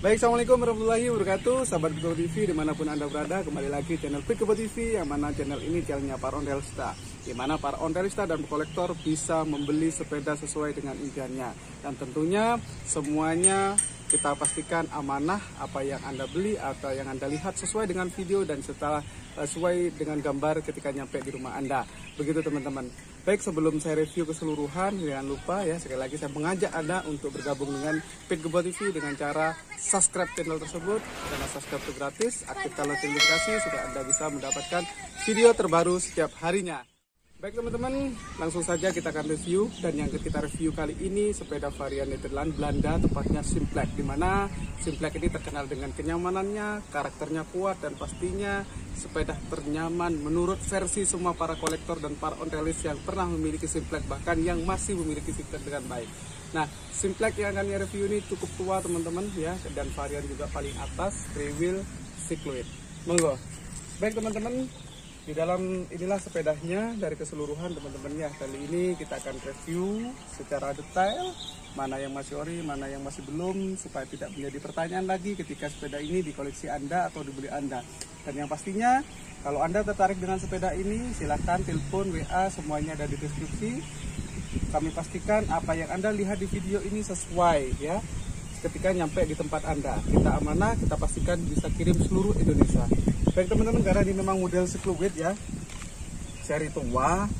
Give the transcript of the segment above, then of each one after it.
Baik, Assalamualaikum warahmatullahi wabarakatuh Sahabat Pikebo TV di mana pun Anda berada Kembali lagi channel Pikebo TV Yang mana channel ini channelnya para ondelista di mana para ondelista dan kolektor bisa membeli sepeda sesuai dengan impiannya Dan tentunya semuanya kita pastikan amanah apa yang Anda beli atau yang Anda lihat sesuai dengan video dan setelah eh, sesuai dengan gambar ketika nyampe di rumah Anda. Begitu teman-teman. Baik sebelum saya review keseluruhan jangan lupa ya sekali lagi saya mengajak Anda untuk bergabung dengan Pit Gebo TV dengan cara subscribe channel tersebut karena subscribe itu gratis, aktifkan notifikasi supaya Anda bisa mendapatkan video terbaru setiap harinya. Baik teman-teman, langsung saja kita akan review dan yang kita review kali ini sepeda varian Nederland Belanda tepatnya Simplex di mana Simplex ini terkenal dengan kenyamanannya, karakternya kuat dan pastinya sepeda ternyaman menurut versi semua para kolektor dan para ontelis yang pernah memiliki Simplex bahkan yang masih memiliki Simplex dengan baik. Nah, Simplex yang akan review ini cukup tua teman-teman ya dan varian juga paling atas, three wheel, cycloid. Monggo. Baik teman-teman, di dalam inilah sepedanya dari keseluruhan teman-teman. Ya kali ini kita akan review secara detail mana yang masih ori mana yang masih belum supaya tidak menjadi pertanyaan lagi ketika sepeda ini di koleksi anda atau dibeli anda. Dan yang pastinya kalau anda tertarik dengan sepeda ini silahkan telepon WA semuanya ada di deskripsi. Kami pastikan apa yang anda lihat di video ini sesuai ya. Ketika nyampe di tempat anda. Kita amanah kita pastikan bisa kirim seluruh Indonesia Baik teman-teman, karena ini memang model seklubit ya, seri tua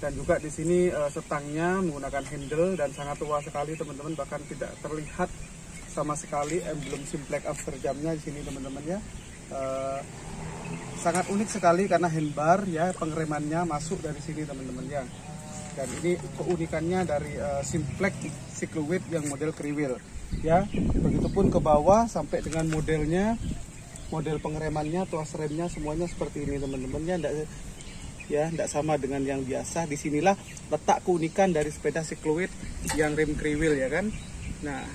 dan juga di sini uh, setangnya menggunakan handle dan sangat tua sekali teman-teman, bahkan tidak terlihat sama sekali emblem Simplex after jamnya di sini teman-teman ya. Uh, sangat unik sekali karena handbar ya pengeremannya masuk dari sini teman-teman ya. Dan ini keunikannya dari uh, Simplex Cyclowit yang model kriwil ya. Begitupun ke bawah sampai dengan modelnya model pengeremannya tuas remnya semuanya seperti ini teman-teman. Ya enggak ya enggak sama dengan yang biasa. Di sinilah letak keunikan dari sepeda sikloid yang rim kriwil ya kan? Nah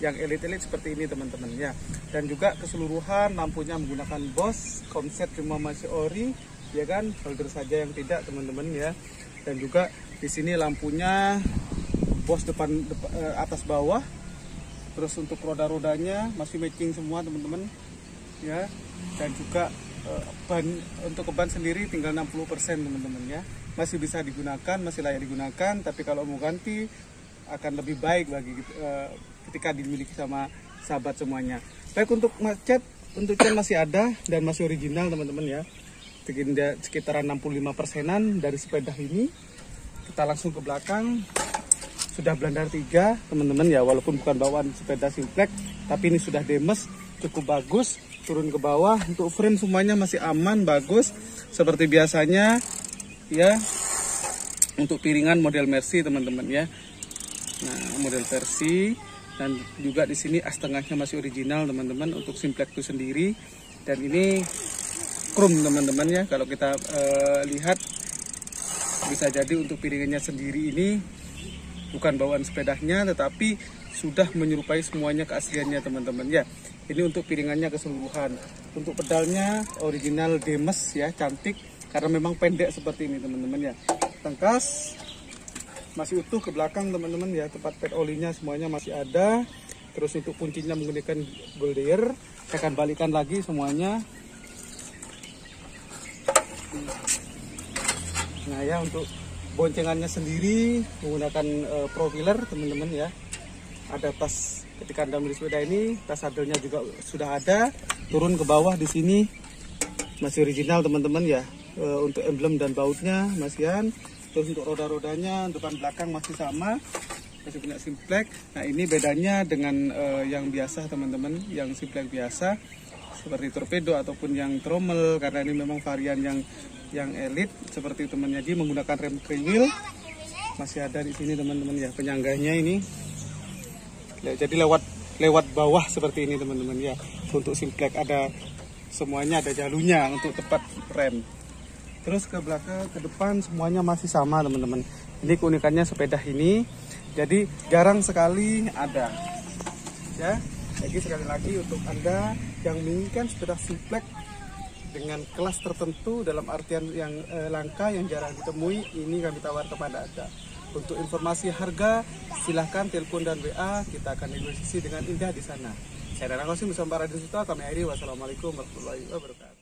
yang elit-elit seperti ini teman-teman ya. Dan juga keseluruhan lampunya menggunakan Boss konsep cuma masih ori ya kan? Holder saja yang tidak teman-teman ya. Dan juga di sini lampunya Boss depan, depan eh, atas bawah. Terus untuk roda-rodanya masih matching semua teman-teman ya. Dan juga uh, ban untuk ban sendiri tinggal 60% teman-teman ya. Masih bisa digunakan masih layak digunakan tapi kalau mau ganti akan lebih baik bagi uh, ketika dimiliki sama sahabat semuanya. Baik untuk macet untuk cat masih ada dan masih original teman-teman ya. Sekitaran 65 persenan dari sepeda ini. Kita langsung ke belakang. Sudah blandar tiga teman-teman ya. Walaupun bukan bawaan sepeda simplex tapi ini sudah demes cukup bagus turun ke bawah untuk frame semuanya masih aman bagus. Seperti biasanya ya. Untuk piringan model Mercy teman-teman ya. Nah model versi dan juga di sini as tengahnya masih original teman-teman untuk simplex itu sendiri. Dan ini chrome teman-teman ya. Kalau kita uh, lihat bisa jadi untuk piringannya sendiri ini bukan bawaan sepedanya tetapi sudah menyerupai semuanya keasliannya teman-teman ya. Ini untuk piringannya keseluruhan. Untuk pedalnya original Demes ya cantik karena memang pendek seperti ini teman-teman ya. Tengkas masih utuh ke belakang teman-teman ya. Tempat pet olinya semuanya masih ada. Terus untuk kuncinya menggunakan goldier saya akan balikan lagi semuanya. Nah ya untuk boncengannya sendiri menggunakan uh, profiler teman-teman ya. Ada tas ketika anda beli sepeda ini tas sadelnya juga sudah ada. Turun ke bawah di sini. Masih original teman-teman ya. E, untuk emblem dan bautnya masihan terus untuk roda-rodanya depan belakang masih sama. Masih punya simplex nah ini bedanya dengan e, yang biasa teman-teman yang simplex biasa seperti torpedo ataupun yang trommel karena ini memang varian yang yang elit seperti temannya di menggunakan rem wheel. Masih ada di sini teman-teman ya penyangganya ini. Ya, jadi lewat lewat bawah seperti ini teman-teman ya. Untuk simplex ada semuanya ada jalurnya untuk tepat rem. Terus ke belakang ke depan semuanya masih sama teman-teman. Ini keunikannya sepeda ini. Jadi jarang sekali ada. Ya jadi sekali lagi untuk anda yang menginginkan sepeda simplex dengan kelas tertentu dalam artian yang eh, langka yang jarang ditemui ini kami tawar kepada anda untuk informasi harga, silahkan telepon dan WA, kita akan negosiasi dengan indah di sana. Saya Dana Kosim bersama para Disuta, kami akhiri. Wassalamualaikum warahmatullahi wabarakatuh.